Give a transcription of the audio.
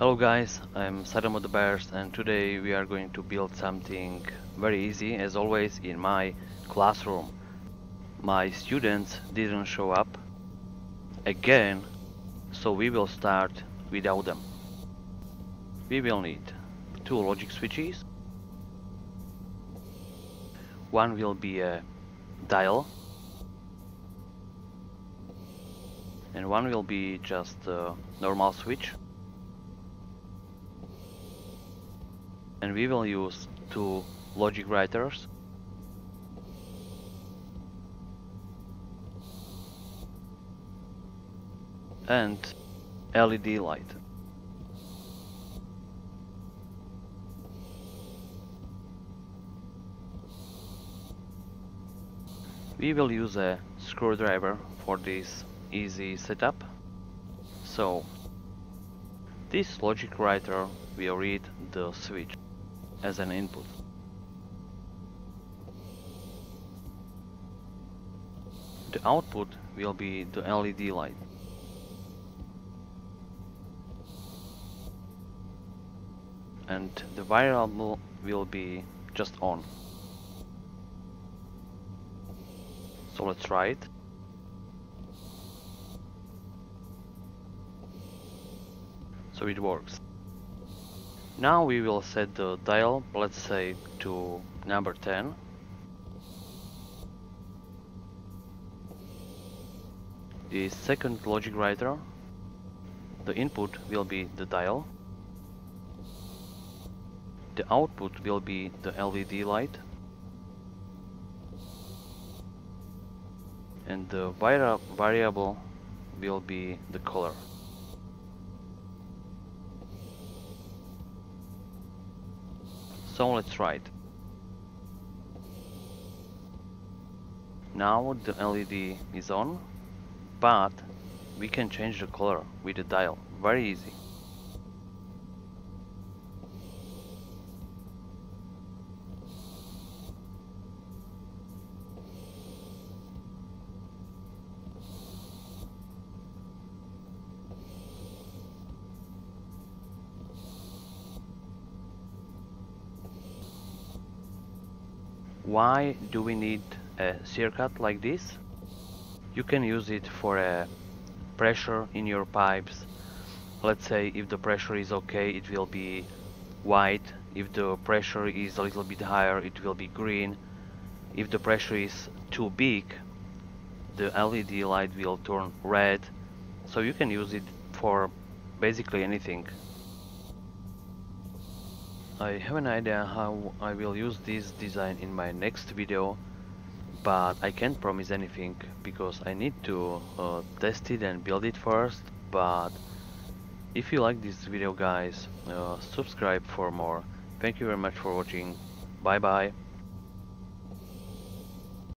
Hello guys, I'm Adam De Beers and today we are going to build something very easy as always in my classroom. My students didn't show up again, so we will start without them. We will need two logic switches. One will be a dial and one will be just a normal switch and we will use two logic writers and LED light. We will use a screwdriver for this easy setup. So, this logic writer will read the switch as an input. The output will be the LED light. And the variable will be just on. So let's try it. So it works. Now we will set the dial, let's say to number 10. The second logic writer, the input will be the dial. The output will be the LED light. And the vari variable will be the color. So let's try it. Now the LED is on, but we can change the color with the dial. Very easy. Why do we need a circuit like this? You can use it for a pressure in your pipes. Let's say if the pressure is okay, it will be white. If the pressure is a little bit higher, it will be green. If the pressure is too big, the LED light will turn red. So you can use it for basically anything. I have an idea how I will use this design in my next video but I can't promise anything because I need to uh, test it and build it first but if you like this video guys uh, subscribe for more. Thank you very much for watching. Bye bye